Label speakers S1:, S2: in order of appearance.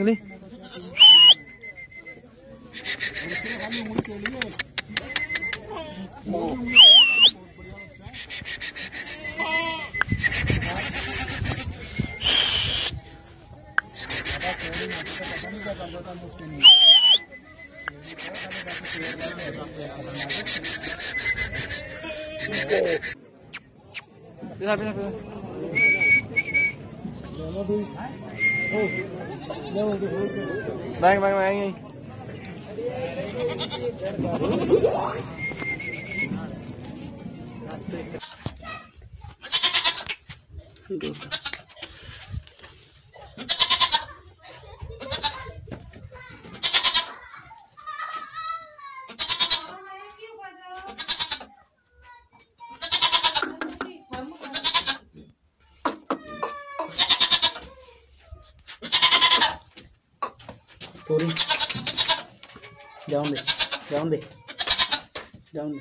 S1: ali. Bisa, bisa, bisa. Đang mang mang đi. Được.
S2: पूरी जाऊन दे जाऊन दे जाऊन दे